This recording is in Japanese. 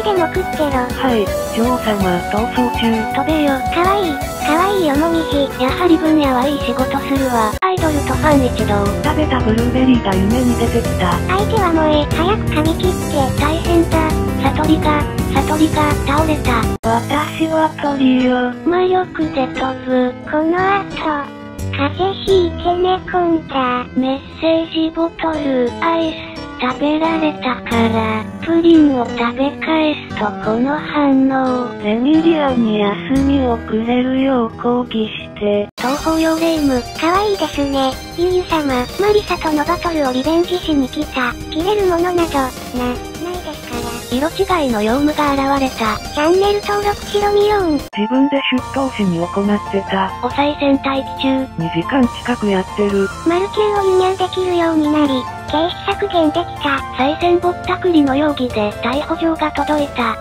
飯でも食ってろ。はい、女王様、逃走中。飛べよ。かわいい、かわいいよもみじ。やはり分野はいい仕事するわ。アイドルとファン一同。食べたブルーベリーが夢に出てきた。相手は萌え、早く髪切って。大変だ。悟りが、悟りが倒れた。私は鳥よ。魔力で飛ぶ。この後、風邪ひいて寝込んだ。メッセージボトル、アイス。食べられたから、プリンを食べ返すとこの反応。エミリアに休みをくれるよう抗議して。東方用霊夢。かわいいですね。ゆうゆ様、マリサとのバトルをリベンジしに来た。切れるものなど、な。色違いのヨウムが現れた。チャンネル登録しろみよん。自分で出頭しに行ってた。お賽銭待機中。2時間近くやってる。マルキューを輸入できるようになり、経費削減できた。賽銭ぼったくりの容疑で逮捕状が届いた。